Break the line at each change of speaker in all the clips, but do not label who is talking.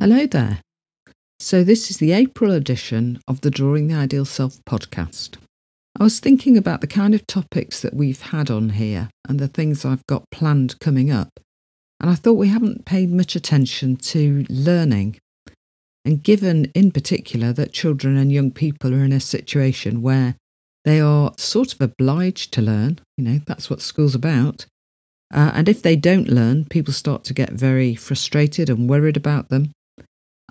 Hello there. So, this is the April edition of the Drawing the Ideal Self podcast. I was thinking about the kind of topics that we've had on here and the things I've got planned coming up. And I thought we haven't paid much attention to learning. And given in particular that children and young people are in a situation where they are sort of obliged to learn, you know, that's what school's about. Uh, and if they don't learn, people start to get very frustrated and worried about them.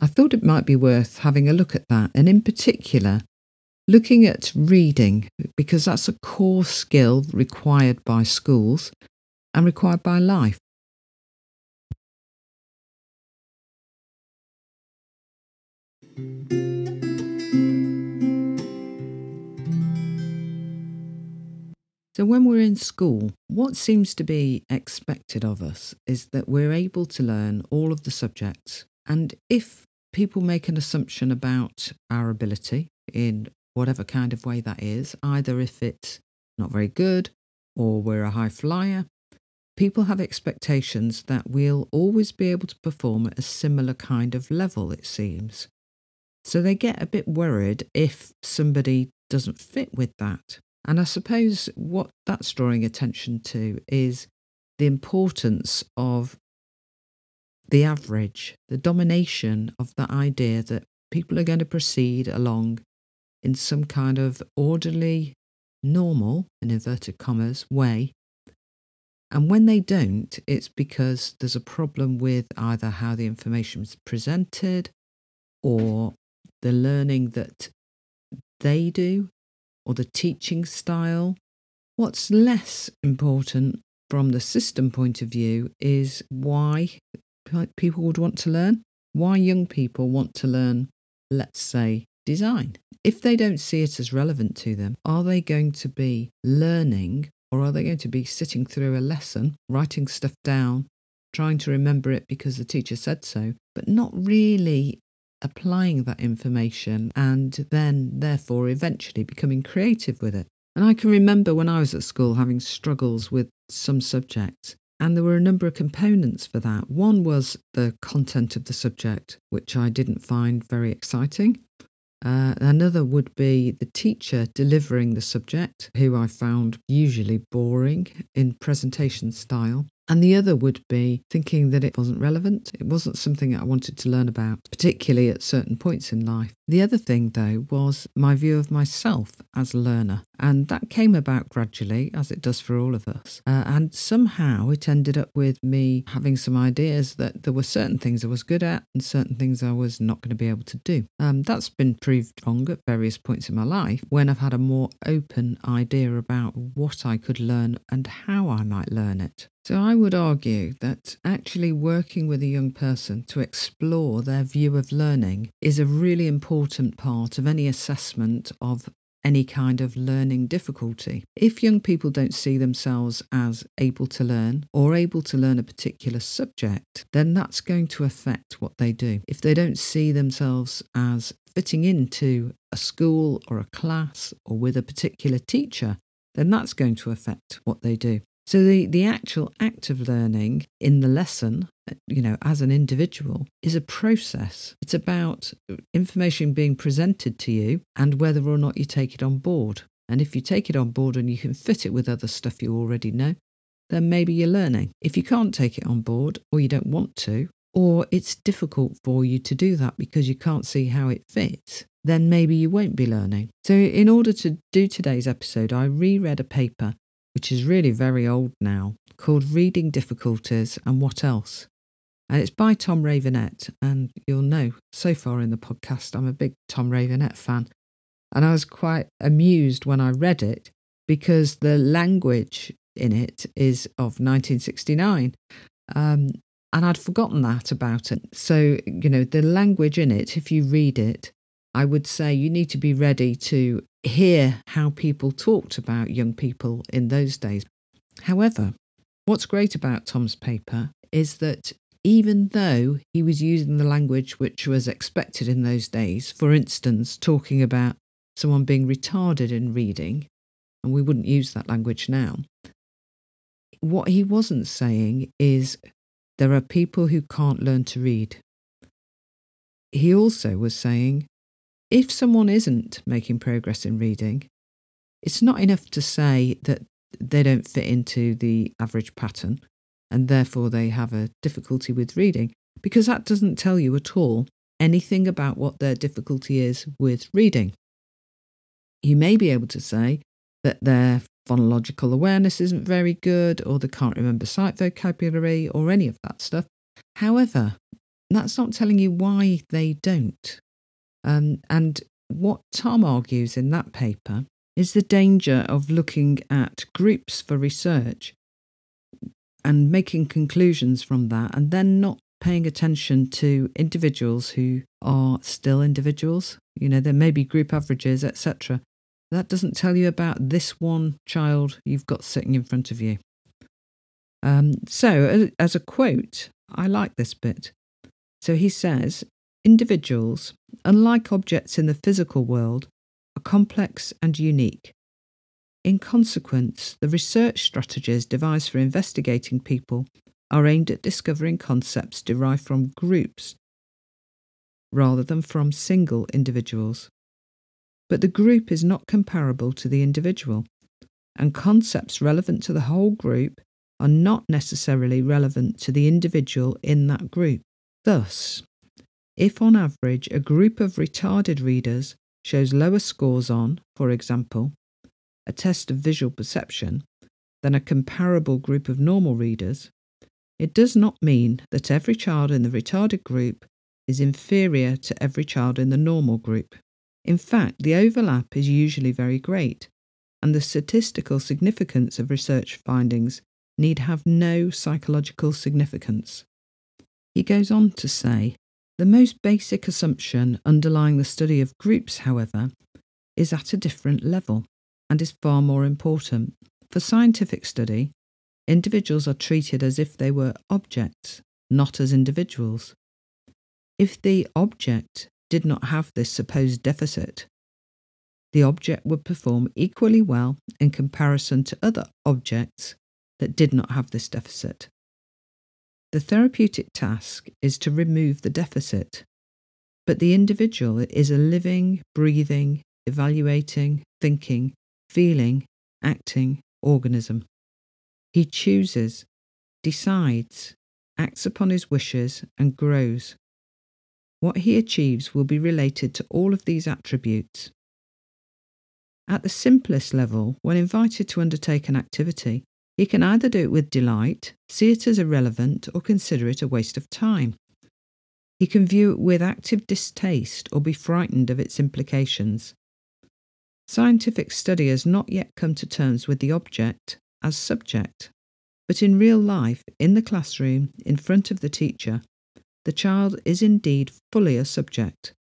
I thought it might be worth having a look at that, and in particular, looking at reading, because that's a core skill required by schools and required by life. So, when we're in school, what seems to be expected of us is that we're able to learn all of the subjects. And if people make an assumption about our ability in whatever kind of way that is, either if it's not very good or we're a high flyer, people have expectations that we'll always be able to perform at a similar kind of level, it seems. So they get a bit worried if somebody doesn't fit with that. And I suppose what that's drawing attention to is the importance of the average, the domination of the idea that people are going to proceed along in some kind of orderly, normal, in inverted commas, way. And when they don't, it's because there's a problem with either how the information is presented or the learning that they do or the teaching style. What's less important from the system point of view is why people would want to learn, why young people want to learn, let's say, design. If they don't see it as relevant to them, are they going to be learning or are they going to be sitting through a lesson, writing stuff down, trying to remember it because the teacher said so, but not really applying that information and then, therefore, eventually becoming creative with it. And I can remember when I was at school having struggles with some subjects, and there were a number of components for that. One was the content of the subject, which I didn't find very exciting. Uh, another would be the teacher delivering the subject, who I found usually boring in presentation style. And the other would be thinking that it wasn't relevant. It wasn't something that I wanted to learn about, particularly at certain points in life. The other thing, though, was my view of myself as a learner. And that came about gradually, as it does for all of us. Uh, and somehow it ended up with me having some ideas that there were certain things I was good at and certain things I was not going to be able to do. Um, that's been proved wrong at various points in my life when I've had a more open idea about what I could learn and how I might learn it. So I would argue that actually working with a young person to explore their view of learning is a really important part of any assessment of any kind of learning difficulty. If young people don't see themselves as able to learn or able to learn a particular subject, then that's going to affect what they do. If they don't see themselves as fitting into a school or a class or with a particular teacher, then that's going to affect what they do. So the, the actual act of learning in the lesson, you know, as an individual, is a process. It's about information being presented to you and whether or not you take it on board. And if you take it on board and you can fit it with other stuff you already know, then maybe you're learning. If you can't take it on board or you don't want to, or it's difficult for you to do that because you can't see how it fits, then maybe you won't be learning. So, in order to do today's episode, I reread a paper which is really very old now, called Reading Difficulties and What Else. And it's by Tom Ravenette. And you'll know so far in the podcast, I'm a big Tom Ravenette fan. And I was quite amused when I read it because the language in it is of 1969. Um, and I'd forgotten that about it. So, you know, the language in it, if you read it, I would say you need to be ready to hear how people talked about young people in those days. However, what's great about Tom's paper is that even though he was using the language which was expected in those days, for instance, talking about someone being retarded in reading, and we wouldn't use that language now, what he wasn't saying is there are people who can't learn to read. He also was saying if someone isn't making progress in reading, it's not enough to say that they don't fit into the average pattern and therefore they have a difficulty with reading, because that doesn't tell you at all anything about what their difficulty is with reading. You may be able to say that their phonological awareness isn't very good, or they can't remember sight vocabulary, or any of that stuff. However, that's not telling you why they don't. Um, and what Tom argues in that paper is the danger of looking at groups for research and making conclusions from that, and then not paying attention to individuals who are still individuals. You know, there may be group averages, etc. That doesn't tell you about this one child you've got sitting in front of you. Um, so, as a quote, I like this bit. So he says individuals, unlike objects in the physical world, are complex and unique. In consequence, the research strategies devised for investigating people are aimed at discovering concepts derived from groups rather than from single individuals. But the group is not comparable to the individual, and concepts relevant to the whole group are not necessarily relevant to the individual in that group. Thus, if on average a group of retarded readers shows lower scores on, for example, a test of visual perception than a comparable group of normal readers, it does not mean that every child in the retarded group is inferior to every child in the normal group. In fact, the overlap is usually very great, and the statistical significance of research findings need have no psychological significance. He goes on to say the most basic assumption underlying the study of groups, however, is at a different level and is far more important. For scientific study, individuals are treated as if they were objects, not as individuals. If the object did not have this supposed deficit, the object would perform equally well in comparison to other objects that did not have this deficit. The therapeutic task is to remove the deficit, but the individual is a living, breathing, evaluating, thinking, feeling, acting organism. He chooses, decides, acts upon his wishes, and grows. What he achieves will be related to all of these attributes. At the simplest level, when invited to undertake an activity, he can either do it with delight, see it as irrelevant, or consider it a waste of time. He can view it with active distaste or be frightened of its implications. Scientific study has not yet come to terms with the object as subject, but in real life, in the classroom, in front of the teacher, the child is indeed fully a subject,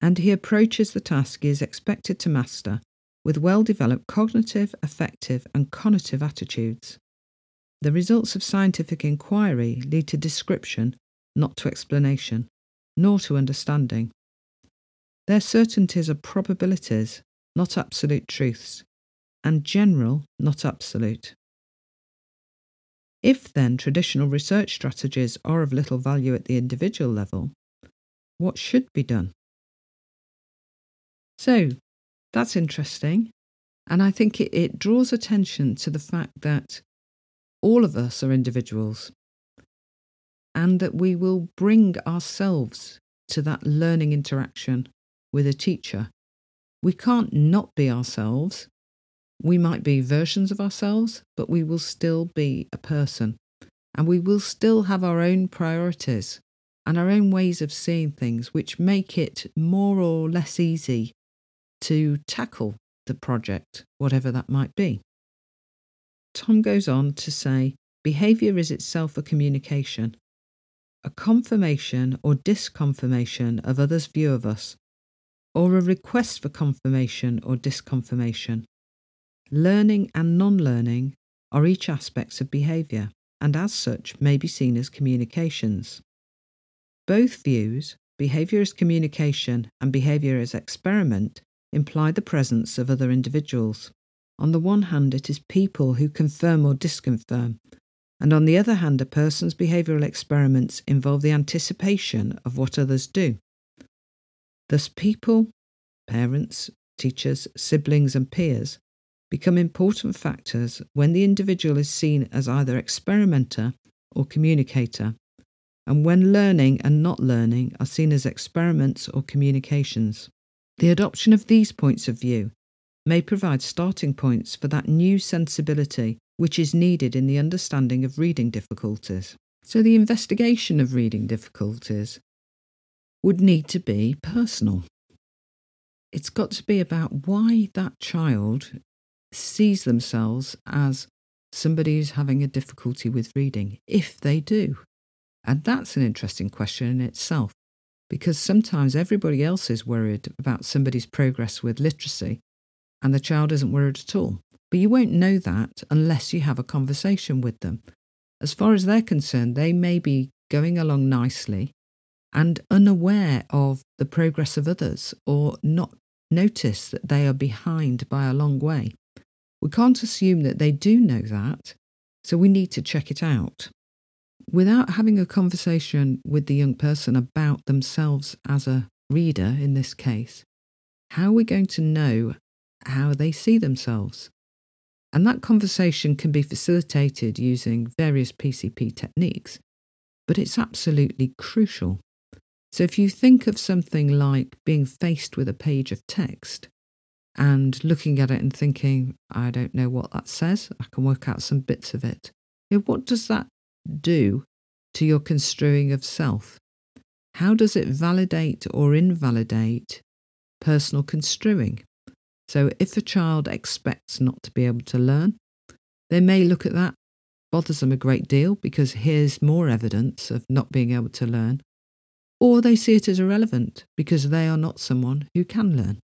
and he approaches the task he is expected to master with well developed cognitive, affective, and conative attitudes. The results of scientific inquiry lead to description, not to explanation, nor to understanding. Their certainties are probabilities not absolute truths, and general, not absolute. If then traditional research strategies are of little value at the individual level, what should be done? So, that's interesting. And I think it, it draws attention to the fact that all of us are individuals and that we will bring ourselves to that learning interaction with a teacher we can't not be ourselves. We might be versions of ourselves, but we will still be a person. And we will still have our own priorities and our own ways of seeing things, which make it more or less easy to tackle the project, whatever that might be. Tom goes on to say behaviour is itself a communication, a confirmation or disconfirmation of others' view of us or a request for confirmation or disconfirmation. Learning and non learning are each aspects of behaviour, and as such may be seen as communications. Both views, behaviour as communication and behaviour as experiment, imply the presence of other individuals. On the one hand, it is people who confirm or disconfirm, and on the other hand, a person's behavioural experiments involve the anticipation of what others do. Thus, people, parents, teachers, siblings, and peers become important factors when the individual is seen as either experimenter or communicator, and when learning and not learning are seen as experiments or communications. The adoption of these points of view may provide starting points for that new sensibility which is needed in the understanding of reading difficulties. So, the investigation of reading difficulties would need to be personal. It's got to be about why that child sees themselves as somebody who's having a difficulty with reading, if they do. And that's an interesting question in itself, because sometimes everybody else is worried about somebody's progress with literacy, and the child isn't worried at all. But you won't know that unless you have a conversation with them. As far as they're concerned, they may be going along nicely and unaware of the progress of others or not notice that they are behind by a long way. We can't assume that they do know that, so we need to check it out. Without having a conversation with the young person about themselves as a reader in this case, how are we going to know how they see themselves? And that conversation can be facilitated using various PCP techniques, but it's absolutely crucial. So if you think of something like being faced with a page of text, and looking at it and thinking, I don't know what that says. I can work out some bits of it. what does that do to your construing of self? How does it validate or invalidate personal construing? So, if a child expects not to be able to learn, they may look at that, bothers them a great deal because here's more evidence of not being able to learn, or they see it as irrelevant because they are not someone who can learn.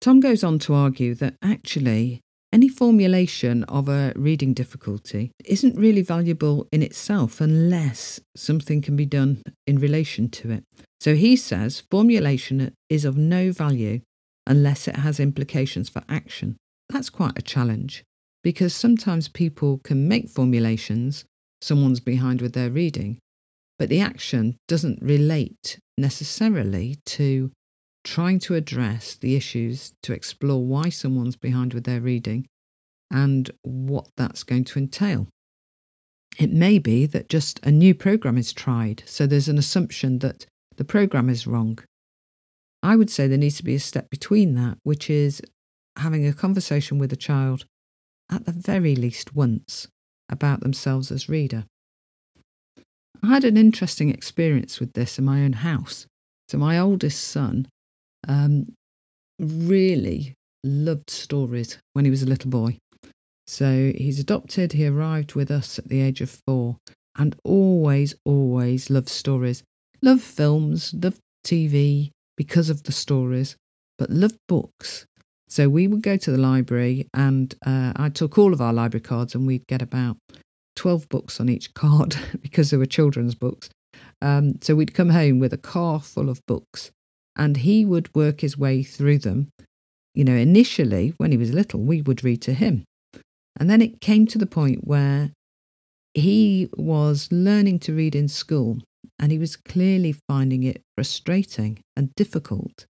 Tom goes on to argue that actually any formulation of a reading difficulty isn't really valuable in itself unless something can be done in relation to it. So he says formulation is of no value unless it has implications for action. That's quite a challenge because sometimes people can make formulations, someone's behind with their reading, but the action doesn't relate necessarily to trying to address the issues to explore why someone's behind with their reading and what that's going to entail. It may be that just a new program is tried, so there's an assumption that the program is wrong. I would say there needs to be a step between that, which is having a conversation with a child at the very least once about themselves as reader. I had an interesting experience with this in my own house. So, my oldest son um, really loved stories when he was a little boy. So he's adopted. He arrived with us at the age of four and always, always loved stories. Loved films, loved TV because of the stories, but loved books. So we would go to the library and uh, I took all of our library cards and we'd get about 12 books on each card because they were children's books. Um, so we'd come home with a car full of books and he would work his way through them. You know, initially, when he was little, we would read to him. And then it came to the point where he was learning to read in school and he was clearly finding it frustrating and difficult.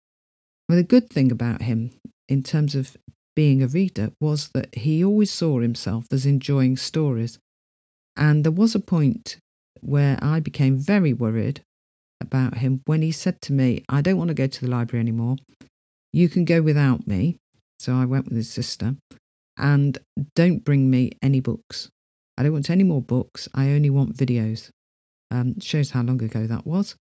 Well, the good thing about him, in terms of being a reader, was that he always saw himself as enjoying stories. And there was a point where I became very worried about him when he said to me, I don't want to go to the library anymore. You can go without me. So I went with his sister. And don't bring me any books. I don't want any more books. I only want videos. Um, shows how long ago that was.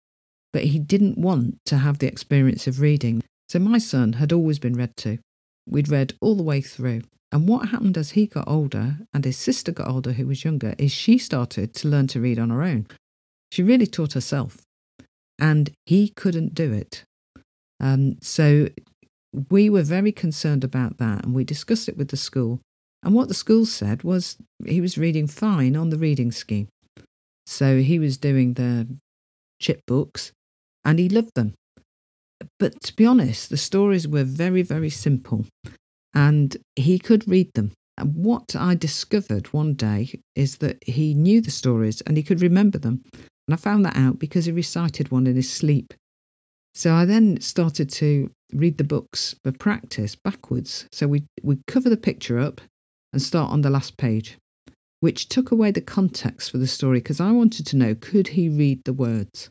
But he didn't want to have the experience of reading. So my son had always been read to. We'd read all the way through. And what happened as he got older and his sister got older, who was younger, is she started to learn to read on her own. She really taught herself and he couldn't do it. Um, so we were very concerned about that, and we discussed it with the school. And what the school said was he was reading fine on the reading scheme. So he was doing the chip books and he loved them. But to be honest, the stories were very, very simple. and he could read them. And what I discovered one day is that he knew the stories and he could remember them. And I found that out because he recited one in his sleep. So I then started to read the books for practice backwards. So we we cover the picture up and start on the last page, which took away the context for the story because I wanted to know could he read the words?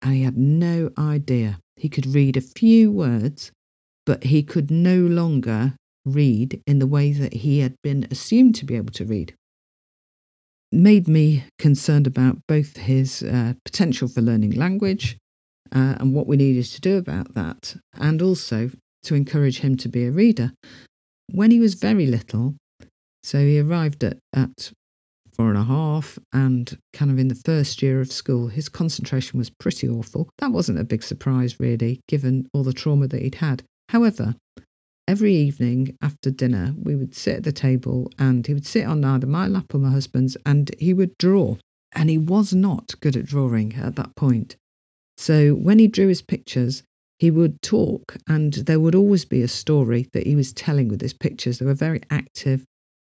And he had no idea. He could read a few words, but he could no longer read in the way that he had been assumed to be able to read. Made me concerned about both his uh, potential for learning language uh, and what we needed to do about that, and also to encourage him to be a reader. When he was very little, so he arrived at, at four and a half and kind of in the first year of school, his concentration was pretty awful. That wasn't a big surprise, really, given all the trauma that he'd had. However, every evening after dinner, we would sit at the table and he would sit on either my lap or my husband's and he would draw. And he was not good at drawing at that point. So when he drew his pictures, he would talk, and there would always be a story that he was telling with his pictures. They were very active,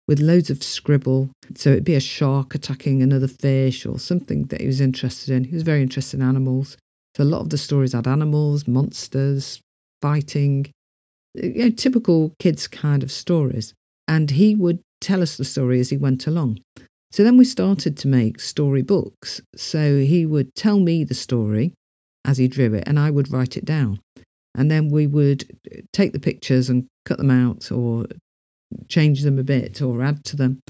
with loads of scribble. So it'd be a shark attacking another fish or something that he was interested in. He was very interested in animals. So a lot of the stories had animals, monsters, fighting, you know, typical kids kind of stories. And he would tell us the story as he went along. So then we started to make story books. So he would tell me the story as he drew it, and I would write it down. And then we would take the pictures and cut them out or change them a bit or add to them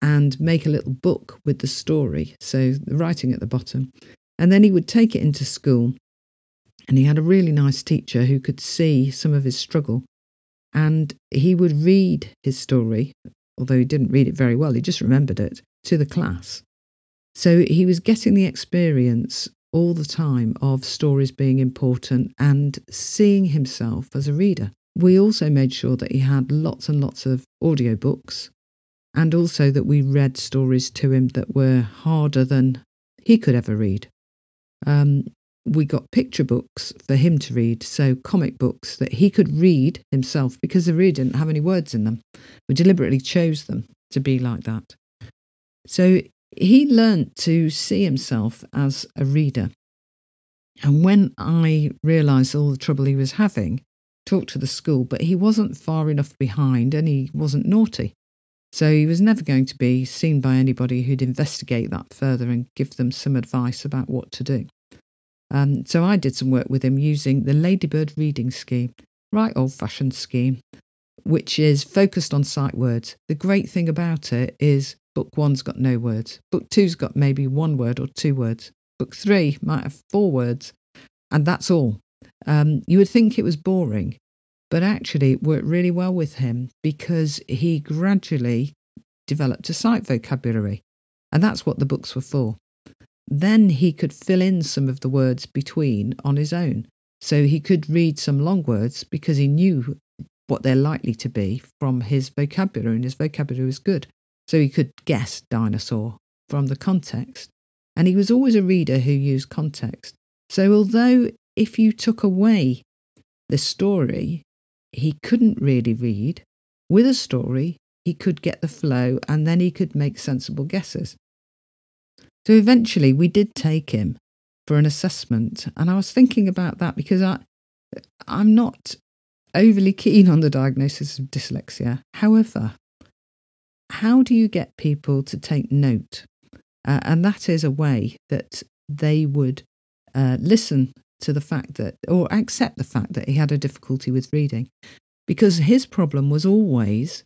and make a little book with the story. So the writing at the bottom. And then he would take it into school. And he had a really nice teacher who could see some of his struggle. And he would read his story, although he didn't read it very well, he just remembered it, to the class. So he was getting the experience all the time of stories being important and seeing himself as a reader. We also made sure that he had lots and lots of audiobooks and also that we read stories to him that were harder than he could ever read. Um, we got picture books for him to read, so comic books that he could read himself because the reader didn't have any words in them. We deliberately chose them to be like that. So he learnt to see himself as a reader. And when I realised all the trouble he was having, talked to the school, but he wasn't far enough behind and he wasn't naughty. So he was never going to be seen by anybody who'd investigate that further and give them some advice about what to do. Um, so I did some work with him using the Ladybird reading scheme, right old fashioned scheme, which is focused on sight words. The great thing about it is Book one's got no words. Book two's got maybe one word or two words. Book three might have four words, and that's all. Um, you would think it was boring, but actually it worked really well with him because he gradually developed a sight vocabulary, and that's what the books were for. Then he could fill in some of the words between on his own. So he could read some long words because he knew what they're likely to be from his vocabulary, and his vocabulary was good so he could guess dinosaur from the context. And he was always a reader who used context. So, although if you took away the story, he couldn't really read, with a story, he could get the flow and then he could make sensible guesses. So, eventually, we did take him for an assessment. And I was thinking about that because I, I'm not overly keen on the diagnosis of dyslexia. However, how do you get people to take note? Uh, and that is a way that they would uh, listen to the fact that, or accept the fact that he had a difficulty with reading. Because his problem was always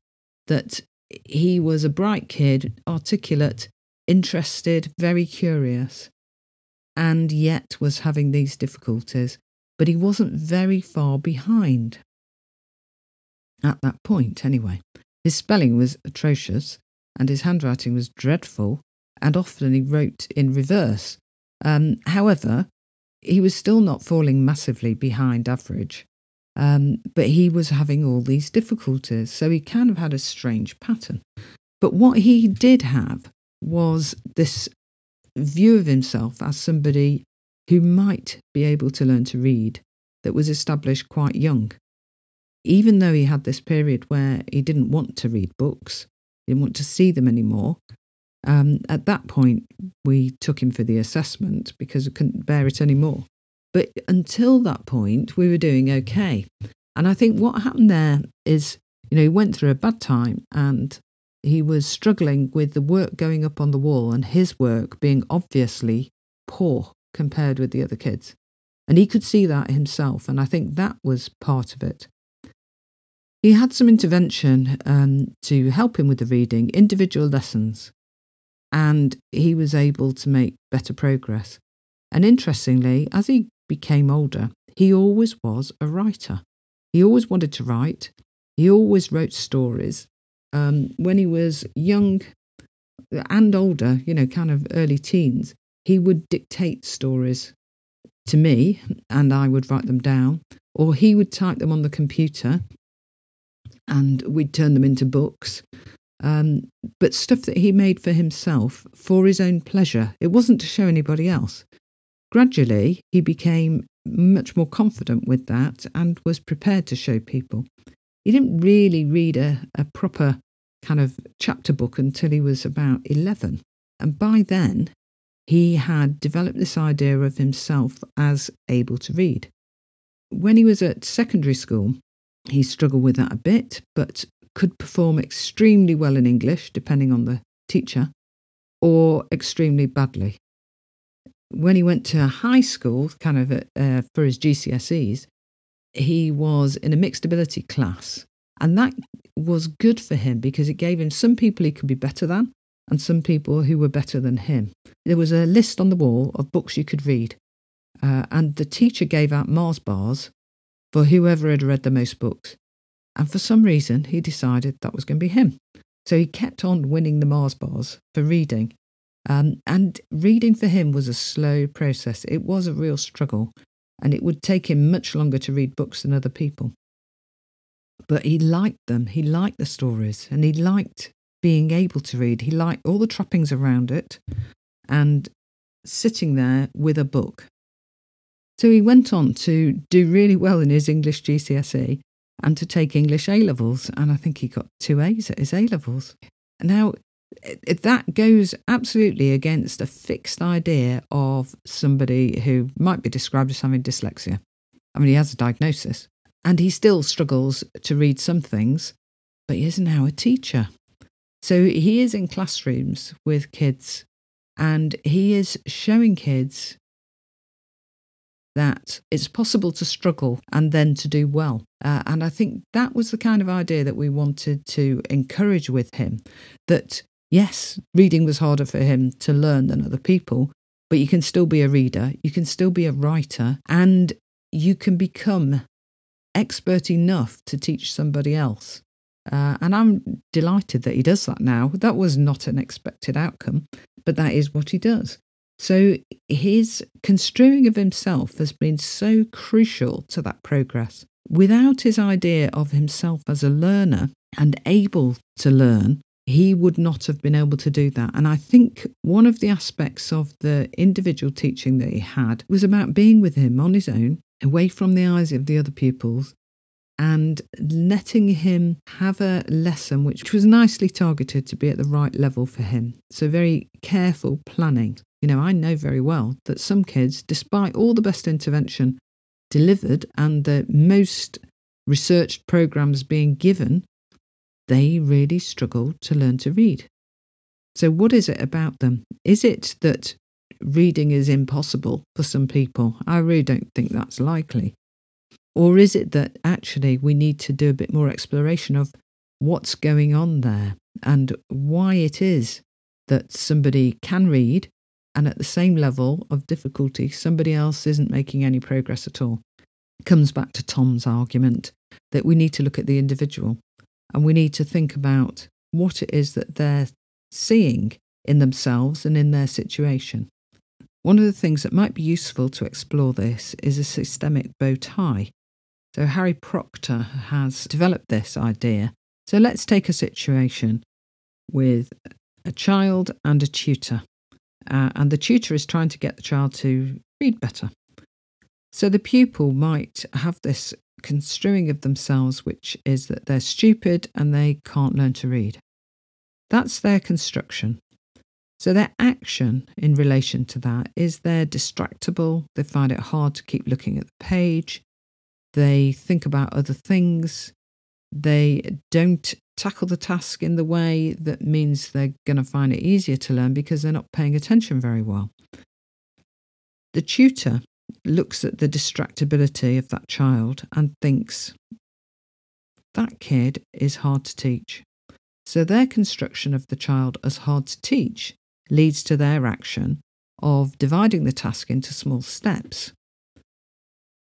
that he was a bright kid, articulate, interested, very curious, and yet was having these difficulties. But he wasn't very far behind at that point, anyway. His spelling was atrocious, and his handwriting was dreadful, and often he wrote in reverse. Um, however, he was still not falling massively behind average, um, but he was having all these difficulties, so he kind of had a strange pattern. But what he did have was this view of himself as somebody who might be able to learn to read that was established quite young. even though he had this period where he didn't want to read books, didn't want to see them anymore, um, at that point we took him for the assessment because we couldn't bear it anymore. But until that point, we were doing okay. And I think what happened there is, you know, he went through a bad time and he was struggling with the work going up on the wall and his work being obviously poor compared with the other kids. And he could see that himself. And I think that was part of it. He had some intervention um, to help him with the reading, individual lessons, and he was able to make better progress. And interestingly, as he became older, he always was a writer. He always wanted to write. He always wrote stories. Um, when he was young and older, you know, kind of early teens, he would dictate stories to me and I would write them down, or he would type them on the computer and we'd turn them into books. Um, but stuff that he made for himself for his own pleasure. It wasn't to show anybody else. Gradually, he became much more confident with that and was prepared to show people. He didn't really read a, a proper kind of chapter book until he was about 11. And by then, he had developed this idea of himself as able to read. When he was at secondary school, he struggled with that a bit, but could perform extremely well in English, depending on the teacher, or extremely badly. When he went to high school, kind of uh, for his GCSEs, he was in a mixed ability class. And that was good for him because it gave him some people he could be better than and some people who were better than him. There was a list on the wall of books you could read. Uh, and the teacher gave out Mars bars for whoever had read the most books. And for some reason, he decided that was going to be him. So he kept on winning the Mars bars for reading. Um, and reading for him was a slow process. It was a real struggle, and it would take him much longer to read books than other people. But he liked them. He liked the stories, and he liked being able to read. He liked all the trappings around it and sitting there with a book. So he went on to do really well in his English GCSE and to take English A levels. And I think he got two A's at his A levels. Now, that goes absolutely against a fixed idea of somebody who might be described as having dyslexia. I mean, he has a diagnosis and he still struggles to read some things, but he is now a teacher. So he is in classrooms with kids and he is showing kids that it's possible to struggle and then to do well. Uh, and I think that was the kind of idea that we wanted to encourage with him that, yes, reading was harder for him to learn than other people, but you can still be a reader, you can still be a writer, and you can become expert enough to teach somebody else. Uh, and I'm delighted that he does that now. That was not an expected outcome, but that is what he does. So his construing of himself has been so crucial to that progress. Without his idea of himself as a learner and able to learn, he would not have been able to do that. And I think one of the aspects of the individual teaching that he had was about being with him on his own, away from the eyes of the other pupils, and letting him have a lesson which was nicely targeted to be at the right level for him. So, very careful planning. You know, I know very well that some kids, despite all the best intervention delivered and the most researched programs being given, they really struggle to learn to read. So, what is it about them? Is it that reading is impossible for some people? I really don't think that's likely. Or is it that actually we need to do a bit more exploration of what's going on there and why it is that somebody can read and at the same level of difficulty, somebody else isn't making any progress at all? It comes back to Tom's argument that we need to look at the individual and we need to think about what it is that they're seeing in themselves and in their situation. One of the things that might be useful to explore this is a systemic bow tie. So, Harry Procter has developed this idea. So, let's take a situation with a child and a tutor, uh, and the tutor is trying to get the child to read better. So, the pupil might have this construing of themselves, which is that they're stupid and they can't learn to read. That's their construction. So their action in relation to that is they're distractible, they find it hard to keep looking at the page, they think about other things, they don't tackle the task in the way that means they're going to find it easier to learn because they're not paying attention very well. The tutor looks at the distractibility of that child and thinks, that kid is hard to teach. So their construction of the child as hard to teach leads to their action of dividing the task into small steps.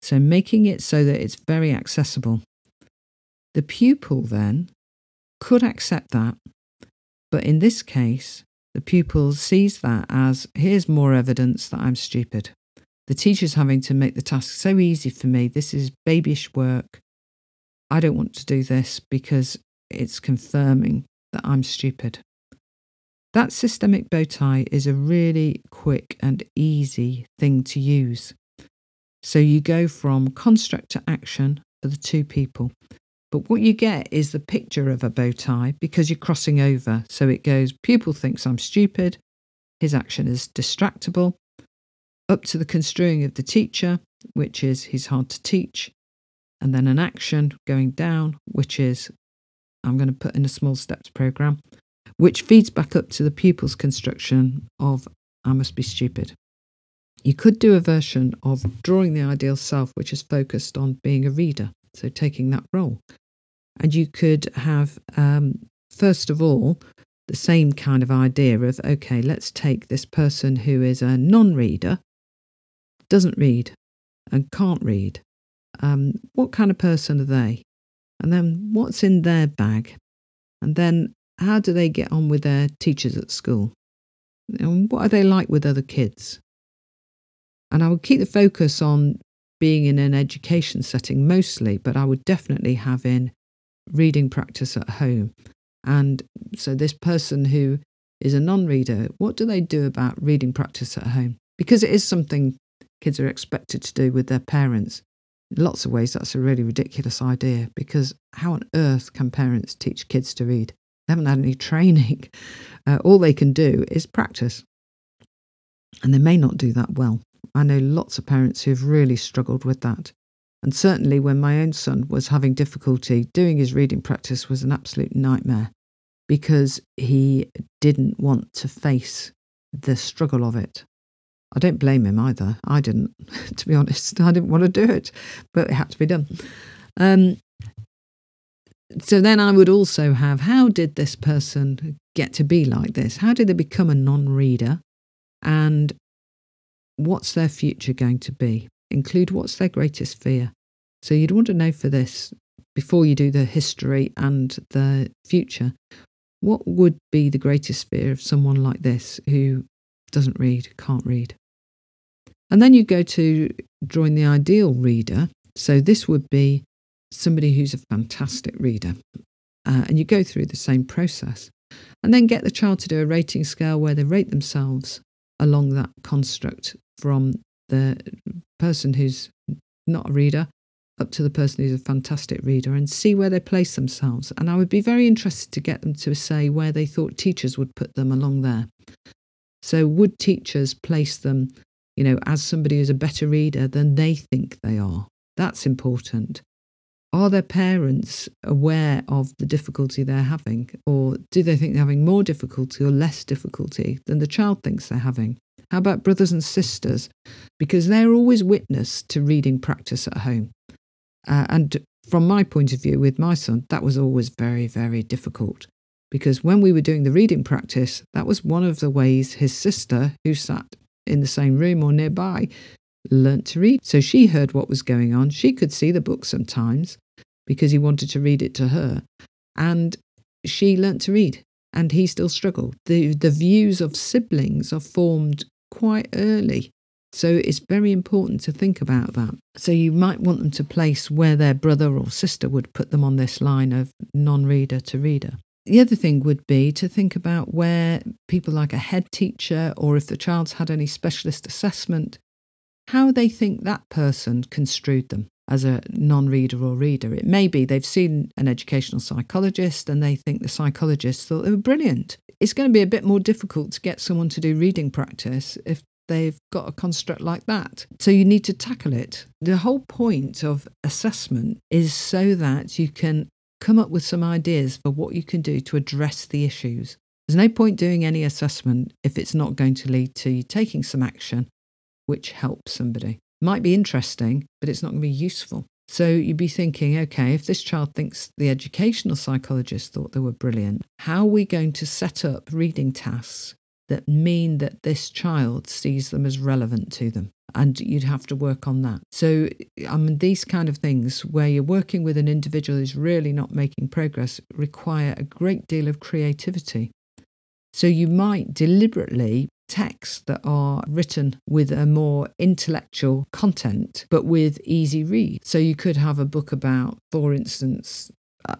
So making it so that it's very accessible. The pupil then could accept that, but in this case, the pupil sees that as here's more evidence that I'm stupid. The teacher's having to make the task so easy for me. This is babyish work. I don't want to do this because it's confirming that I'm stupid. That systemic bow tie is a really quick and easy thing to use. So you go from construct to action for the two people. But what you get is the picture of a bow tie because you're crossing over. So it goes pupil thinks I'm stupid, his action is distractible, up to the construing of the teacher, which is he's hard to teach, and then an action going down, which is I'm going to put in a small steps program, which feeds back up to the pupil's construction of I must be stupid. You could do a version of drawing the ideal self, which is focused on being a reader, so taking that role. And you could have, um, first of all, the same kind of idea of okay, let's take this person who is a non reader doesn't read and can't read, um, what kind of person are they? And then what's in their bag? And then how do they get on with their teachers at school? And what are they like with other kids? And I would keep the focus on being in an education setting mostly, but I would definitely have in reading practice at home. And so, this person who is a non reader, what do they do about reading practice at home? Because it is something kids are expected to do with their parents. In lots of ways, that's a really ridiculous idea because how on earth can parents teach kids to read? They haven't had any training. Uh, all they can do is practice. And they may not do that well. I know lots of parents who've really struggled with that. And certainly when my own son was having difficulty doing his reading practice was an absolute nightmare because he didn't want to face the struggle of it. I don't blame him either. I didn't, to be honest. I didn't want to do it, but it had to be done. Um, so then I would also have how did this person get to be like this? How did they become a non reader? And what's their future going to be? Include what's their greatest fear. So you'd want to know for this before you do the history and the future. What would be the greatest fear of someone like this who doesn't read, can't read. And then you go to drawing the ideal reader. So this would be somebody who's a fantastic reader. Uh, and you go through the same process. And then get the child to do a rating scale where they rate themselves along that construct from the person who's not a reader up to the person who's a fantastic reader and see where they place themselves. And I would be very interested to get them to say where they thought teachers would put them along there. So, would teachers place them, you know, as somebody who's a better reader than they think they are? That's important. Are their parents aware of the difficulty they're having, or do they think they're having more difficulty or less difficulty than the child thinks they're having? How about brothers and sisters? Because they're always witness to reading practice at home. Uh, and from my point of view, with my son, that was always very, very difficult because when we were doing the reading practice, that was one of the ways his sister, who sat in the same room or nearby, learnt to read. So she heard what was going on. She could see the book sometimes because he wanted to read it to her. And she learnt to read, and he still struggled. The, the views of siblings are formed quite early. So it's very important to think about that. So you might want them to place where their brother or sister would put them on this line of non reader to reader. The other thing would be to think about where people like a head teacher or if the child's had any specialist assessment, how they think that person construed them. as a non reader or reader. It may be they've seen an educational psychologist and they think the psychologist thought they were brilliant. It's going to be a bit more difficult to get someone to do reading practice if they've got a construct like that. So you need to tackle it. The whole point of assessment is so that you can come up with some ideas for what you can do to address the issues. There's no point doing any assessment if it's not going to lead to you taking some action which helps somebody. It Might be interesting, but it's not going to be useful. So you'd be thinking, okay, if this child thinks the educational psychologist thought they were brilliant, how are we going to set up reading tasks that mean that this child sees them as relevant to them? And you'd have to work on that. So, I mean, these kind of things where you're working with an individual who's really not making progress require a great deal of creativity. So, you might deliberately texts that are written with a more intellectual content, but with easy read. So you could have a book about, for instance,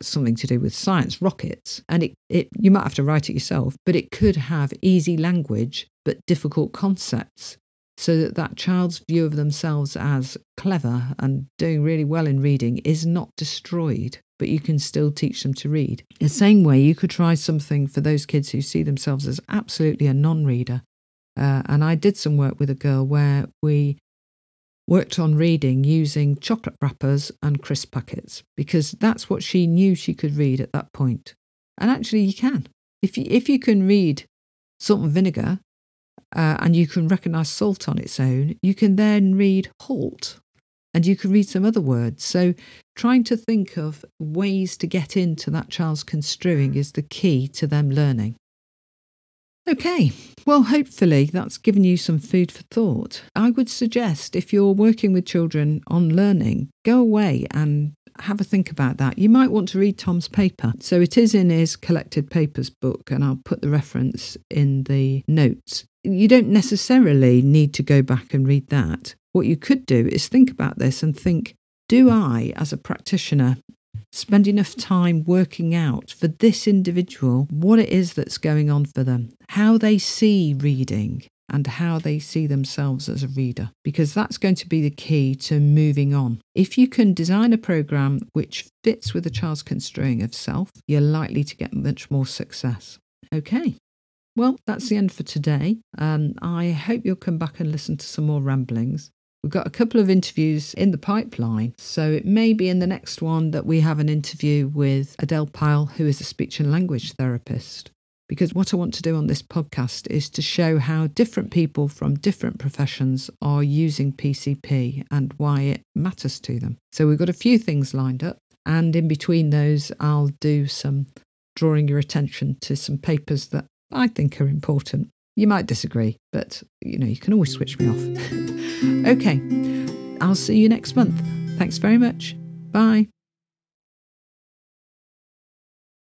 something to do with science, rockets, and it, it you might have to write it yourself, but it could have easy language but difficult concepts. So that that child's view of themselves as clever and doing really well in reading is not destroyed but you can still teach them to read. The same way, you could try something for those kids who see themselves as absolutely a non reader uh, and I did some work with a girl where we worked on reading using chocolate wrappers and crisp packets because that's what she knew she could read at that point. And actually, you can. If you, if you can read salt and vinegar uh, and you can recognise salt on its own, you can then read halt and you can read some other words. So, trying to think of ways to get into that child's construing is the key to them learning. Okay, well, hopefully that's given you some food for thought. I would suggest if you're working with children on learning, go away and have a think about that. You might want to read Tom's paper. So it is in his collected papers book, and I'll put the reference in the notes. You don't necessarily need to go back and read that. What you could do is think about this and think do I, as a practitioner, spend enough time working out for this individual what it is that's going on for them, how they see reading, and how they see themselves as a reader, because that's going to be the key to moving on. If you can design a program which fits with a child's construing of self, you're likely to get much more success. Okay. Well, that's the end for today. Um, I hope you'll come back and listen to some more ramblings. We've got a couple of interviews in the pipeline. So it may be in the next one that we have an interview with Adele Pyle, who is a speech and language therapist. Because what I want to do on this podcast is to show how different people from different professions are using PCP and why it matters to them. So we've got a few things lined up. And in between those, I'll do some drawing your attention to some papers that I think are important. You might disagree, but you know, you can always switch me off. okay, I'll see you next month. Thanks very much. Bye.